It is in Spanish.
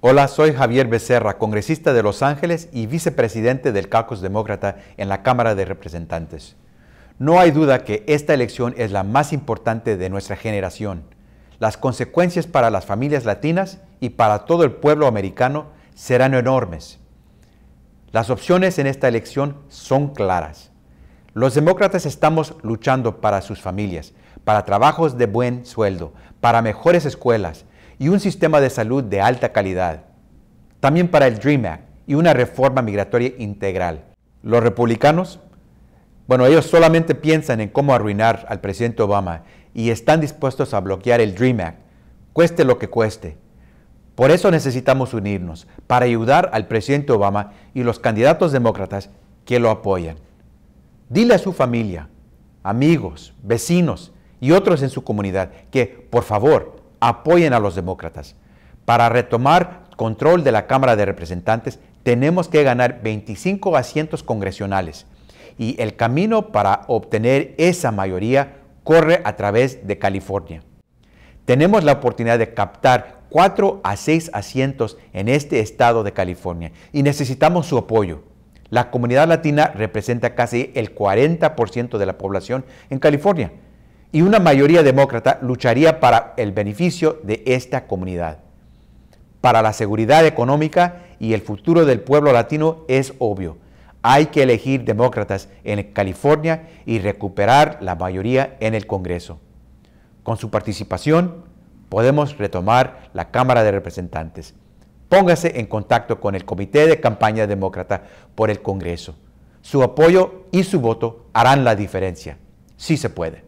Hola, soy Javier Becerra, congresista de Los Ángeles y vicepresidente del Caucus Demócrata en la Cámara de Representantes. No hay duda que esta elección es la más importante de nuestra generación. Las consecuencias para las familias latinas y para todo el pueblo americano serán enormes. Las opciones en esta elección son claras. Los demócratas estamos luchando para sus familias, para trabajos de buen sueldo, para mejores escuelas, y un sistema de salud de alta calidad. También para el DREAM Act y una reforma migratoria integral. Los republicanos, bueno, ellos solamente piensan en cómo arruinar al presidente Obama y están dispuestos a bloquear el DREAM Act, cueste lo que cueste. Por eso necesitamos unirnos, para ayudar al presidente Obama y los candidatos demócratas que lo apoyan. Dile a su familia, amigos, vecinos y otros en su comunidad que, por favor, apoyen a los demócratas. Para retomar control de la Cámara de Representantes, tenemos que ganar 25 asientos congresionales y el camino para obtener esa mayoría corre a través de California. Tenemos la oportunidad de captar 4 a 6 asientos en este estado de California y necesitamos su apoyo. La comunidad latina representa casi el 40% de la población en California y una mayoría demócrata lucharía para el beneficio de esta comunidad. Para la seguridad económica y el futuro del pueblo latino es obvio. Hay que elegir demócratas en California y recuperar la mayoría en el Congreso. Con su participación podemos retomar la Cámara de Representantes. Póngase en contacto con el Comité de Campaña Demócrata por el Congreso. Su apoyo y su voto harán la diferencia. Sí se puede.